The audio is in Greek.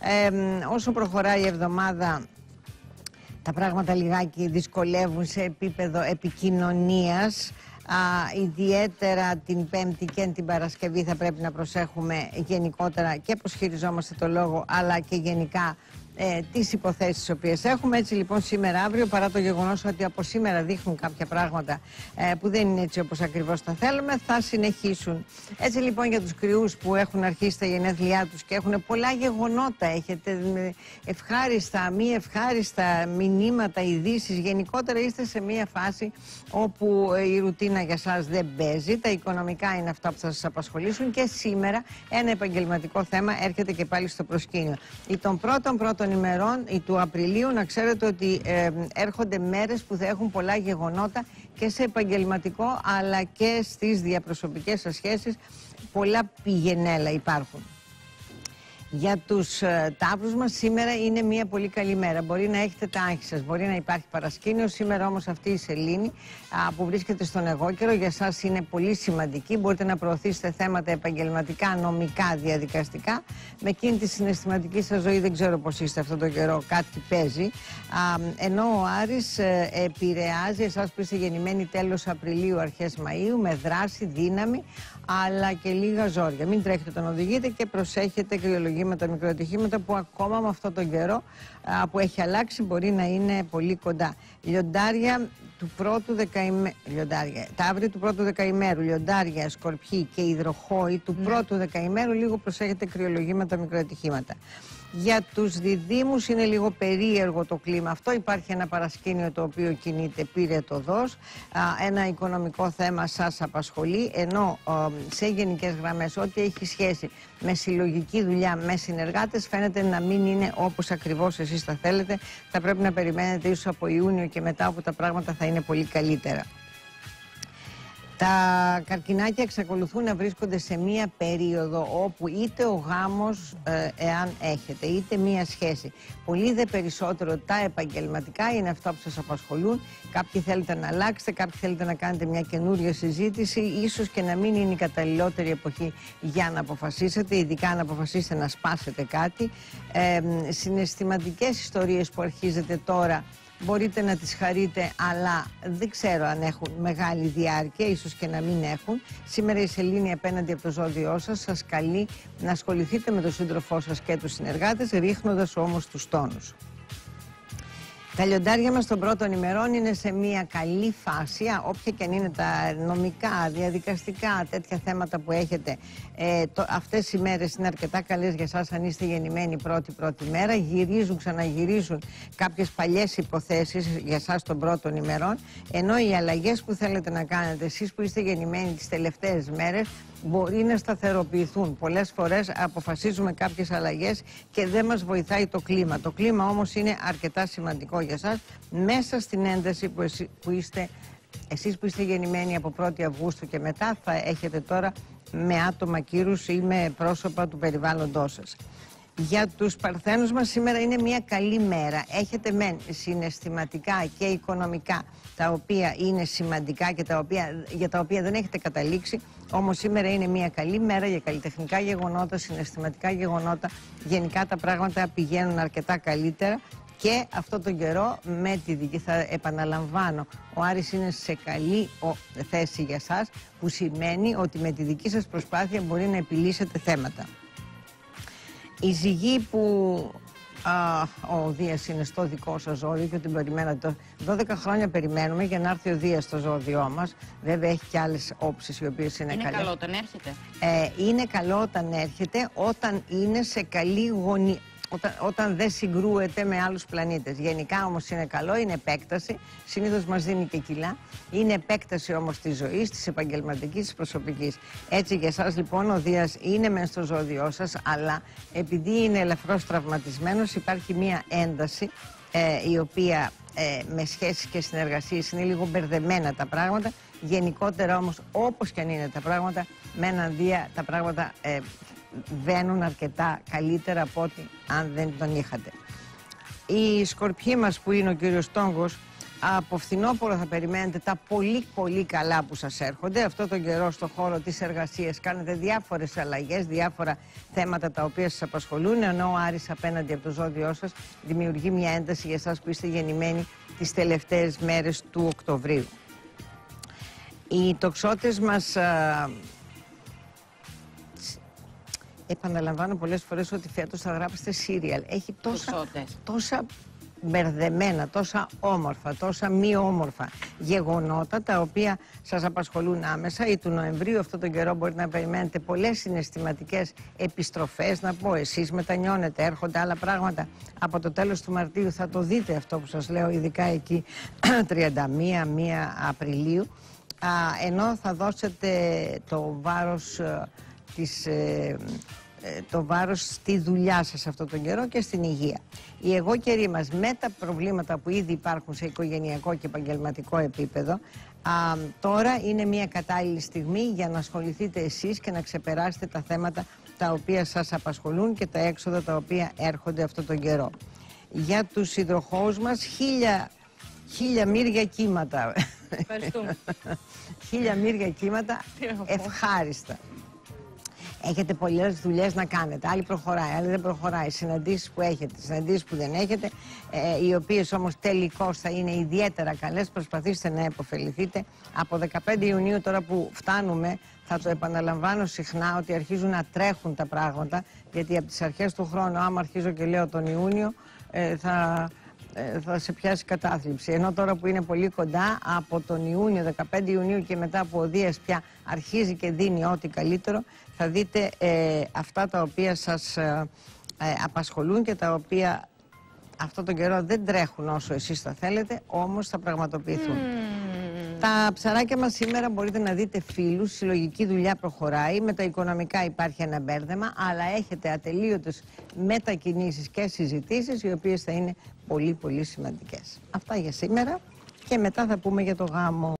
Ε, όσο προχωράει η εβδομάδα τα πράγματα λιγάκι δυσκολεύουν σε επίπεδο επικοινωνίας. Α, ιδιαίτερα την Πέμπτη και την Παρασκευή θα πρέπει να προσέχουμε γενικότερα και πως χειριζόμαστε το λόγο αλλά και γενικά ε, τις υποθέσεις τις οποίες έχουμε. Έτσι λοιπόν σήμερα αύριο παρά το γεγονός ότι από σήμερα δείχνουν κάποια πράγματα ε, που δεν είναι έτσι όπως ακριβώς τα θέλουμε θα συνεχίσουν. Έτσι λοιπόν για τους κρυούς που έχουν αρχίσει τα γενέθλιά τους και έχουν πολλά γεγονότα, έχετε ευχάριστα, μη ευχάριστα μηνύματα, ειδήσεις. γενικότερα είστε σε μια φάση όπου ε, η ρουτίνα για σας δεν παίζει, τα οικονομικά είναι αυτά που θα σας απασχολήσουν και σήμερα ένα επαγγελματικό θέμα έρχεται και πάλι στο προσκήνιο. Ή των πρώτων πρώτων ημερών ή του Απριλίου να ξέρετε ότι ε, έρχονται μέρες που θα έχουν πολλά γεγονότα και σε επαγγελματικό αλλά και στις διαπροσωπικές σας σχέσεις πολλά πηγενέλα υπάρχουν. Για τους ε, τάβρους μας σήμερα είναι μια πολύ καλή μέρα. Μπορεί να έχετε τα άγχη σας, μπορεί να υπάρχει παρασκήνιο. Σήμερα όμως αυτή η σελήνη α, που βρίσκεται στον εγώ καιρό για σας είναι πολύ σημαντική. Μπορείτε να προωθήσετε θέματα επαγγελματικά, νομικά, διαδικαστικά. Με εκείνη τη συναισθηματική σας ζωή δεν ξέρω πώς είστε αυτό το καιρό, κάτι παίζει. Α, ενώ ο Άρης ε, επηρεάζει εσάς που είστε γεννημένοι τέλος Απριλίου, αρχές Μαΐου με δράση, δύναμη αλλά και λίγα ζόρια. Μην τρέχετε τον οδηγείτε και προσέχετε κρυολογήματα, μικροατυχήματα που ακόμα με αυτόν τον καιρό α, που έχει αλλάξει μπορεί να είναι πολύ κοντά. Λιοντάρια του πρώτου δεκαημέρου, λιοντάρια, του πρώτου δεκαημέρου, λιοντάρια, σκορπιοί και υδροχόοι του ναι. πρώτου δεκαημέρου λίγο προσέχετε κρυολογήματα, μικροατυχήματα. Για τους διδήμους είναι λίγο περίεργο το κλίμα αυτό. Υπάρχει ένα παρασκήνιο το οποίο κινείται, πήρε το δός. Ένα οικονομικό θέμα σας απασχολεί, ενώ σε γενικές γραμμές ό,τι έχει σχέση με συλλογική δουλειά, με συνεργάτες, φαίνεται να μην είναι όπως ακριβώς εσείς τα θέλετε. Θα πρέπει να περιμένετε ίσως από Ιούνιο και μετά όπου τα πράγματα θα είναι πολύ καλύτερα. Τα καρκινάκια εξακολουθούν να βρίσκονται σε μία περίοδο όπου είτε ο γάμος, ε, εάν έχετε, είτε μία σχέση. Πολύ δε περισσότερο τα επαγγελματικά είναι αυτά που σας απασχολούν. Κάποιοι θέλετε να αλλάξετε, κάποιοι θέλετε να κάνετε μια καινούρια συζήτηση, ίσως και να μην είναι η καταλληλότερη εποχή για να αποφασίσετε, ειδικά να αποφασίσετε να σπάσετε κάτι. Ε, συναισθηματικές ιστορίες που αρχίζετε τώρα μπορείτε να τις χαρείτε, αλλά δεν ξέρω αν έχουν μεγάλη διάρκεια, ίσως και να μην έχουν. Σήμερα η Σελήνη απέναντι από το ζώδιό σας σας καλεί να ασχοληθείτε με τον σύντροφό σας και τους συνεργάτες, ρίχνοντας όμως τους τόνους. Τα λιοντάρια μας των πρώτων ημερών είναι σε μια καλή φάση, όποια και αν είναι τα νομικά, διαδικαστικά, τέτοια θέματα που έχετε. Ε, το, αυτές οι μέρες είναι αρκετά καλές για σας αν είστε γεννημένοι πρώτη-πρώτη μέρα. Γυρίζουν, ξαναγυρίζουν κάποιες παλιές υποθέσεις για σας των πρώτων ημερών. Ενώ οι αλλαγές που θέλετε να κάνετε εσείς που είστε γεννημένοι τις τελευταίες μέρες μπορεί να σταθεροποιηθούν. Πολλές φορές αποφασίζουμε κάποιες αλλαγές και δεν μας βοηθάει το κλίμα. Το κλίμα όμως είναι αρκετά σημαντικό για σας μέσα στην ένταση που, που είστε εσείς που είστε γεννημένοι από 1η Αυγούστου και μετά θα έχετε τώρα με άτομα κύρους ή με πρόσωπα του περιβάλλοντός σας. Για τους παρθένους μας σήμερα είναι μια καλή μέρα. Έχετε μεν συναισθηματικά και οικονομικά τα οποία είναι σημαντικά και τα οποία, για τα οποία δεν έχετε καταλήξει. Όμως σήμερα είναι μια καλή μέρα για καλλιτεχνικά γεγονότα, συναισθηματικά γεγονότα. Γενικά τα πράγματα πηγαίνουν αρκετά καλύτερα και αυτό τον καιρό με τη δική θα επαναλαμβάνω ο Άρης είναι σε καλή θέση για σας που σημαίνει ότι με τη δική σας προσπάθεια μπορεί να επιλύσετε θέματα. Η ζυγή που α, ο Δίας είναι στο δικό σας ζώδιο και την περιμένατε. 12 χρόνια περιμένουμε για να έρθει ο Δίας στο ζώδιό μας. Βέβαια έχει και άλλες όψεις οι οποίες είναι, είναι καλές. Είναι καλό όταν έρχεται. Ε, είναι καλό όταν έρχεται, όταν είναι σε καλή γωνία όταν, όταν δεν συγκρούεται με άλλους πλανήτες. Γενικά όμως είναι καλό, είναι επέκταση, συνήθως μας δίνει και κιλά. Είναι επέκταση όμως της ζωής, της επαγγελματικής, της προσωπικής. Έτσι για εσάς λοιπόν ο Δίας είναι μεν στο ζώδιό σας, αλλά επειδή είναι ελαφρώς τραυματισμένος υπάρχει μία ένταση ε, η οποία ε, με σχέσεις και συνεργασίες είναι λίγο μπερδεμένα τα πράγματα. Γενικότερα όμως όπως και αν είναι τα πράγματα, με έναν Δία τα πράγματα ε, βαίνουν αρκετά καλύτερα από ό,τι αν δεν τον είχατε. Οι σκορπιοί μας που είναι ο κύριος Τόγκος Από φθινόπωρο θα περιμένετε τα πολύ πολύ καλά που σας έρχονται. Αυτό τον καιρό στο χώρο της εργασίας κάνετε διάφορες αλλαγές, διάφορα θέματα τα οποία σας απασχολούν, ενώ ο Άρης απέναντι από το ζώδιό σας δημιουργεί μια ένταση για εσάς που είστε γεννημένοι τις τελευταίες μέρες του Οκτωβρίου. Οι τοξότες μας α, επαναλαμβάνω πολλές φορές ότι φέτος θα γράψετε σύριαλ. Έχει τόσα, Τοξότες. τόσα μπερδεμένα, τόσα όμορφα, τόσα μη όμορφα γεγονότα τα οποία σας απασχολούν άμεσα ή του Νοεμβρίου αυτό τον καιρό μπορείτε να περιμένετε πολλές συναισθηματικές επιστροφές να πω εσείς μετανιώνετε, έρχονται άλλα πράγματα από το τέλος του Μαρτίου θα το δείτε αυτό που σας λέω ειδικά εκεί 31 1 Απριλίου Α, ενώ θα δώσετε το βάρος ε, της, ε, ε, το βάρος στη δουλειά σας αυτό τον καιρό και στην υγεία. Οι εγώ καιροί μας με τα προβλήματα που ήδη υπάρχουν σε οικογενειακό και επαγγελματικό επίπεδο α, τώρα είναι μια κατάλληλη στιγμή για να ασχοληθείτε εσείς και να ξεπεράσετε τα θέματα τα οποία σας απασχολούν και τα έξοδα τα οποία έρχονται αυτό τον καιρό. Για τους υδροχώους μας χίλια, χίλια μύρια κύματα. Ευχαριστούμε. χίλια μύρια κύματα Τι να πω. ευχάριστα. Έχετε πολλές δουλειές να κάνετε. Άλλοι προχωράει, άλλοι δεν προχωράει. Συναντήσεις που έχετε, συναντήσεις που δεν έχετε, ε, οι οποίες όμως τελικώς θα είναι ιδιαίτερα καλές. Προσπαθήστε να επωφεληθείτε. Από 15 Ιουνίου, τώρα που φτάνουμε, θα το επαναλαμβάνω συχνά ότι αρχίζουν να τρέχουν τα πράγματα. Γιατί από τις αρχές του χρόνου, άμα αρχίζω και λέω τον Ιούνιο, ε, θα, ε, θα σε πιάσει κατάθλιψη. Ενώ τώρα που είναι πολύ κοντά, από τον Ιούνιο, 15 Ιουνίου και μετά που ο Δίας πια αρχίζει και δίνει ό,τι καλύτερο, θα δείτε ε, αυτά τα οποία σας ε, ε, απασχολούν και τα οποία αυτό τον καιρό δεν τρέχουν όσο εσείς θα θέλετε, όμως θα πραγματοποιηθούν. Τα ψαράκια μας σήμερα μπορείτε να δείτε φίλους, συλλογική δουλειά προχωράει, με τα οικονομικά υπάρχει ένα μπέρδεμα, αλλά έχετε ατελείωτες μετακινήσεις και συζητήσεις, οι οποίες θα είναι πολύ πολύ σημαντικές. Αυτά για σήμερα και μετά θα πούμε για το γάμο.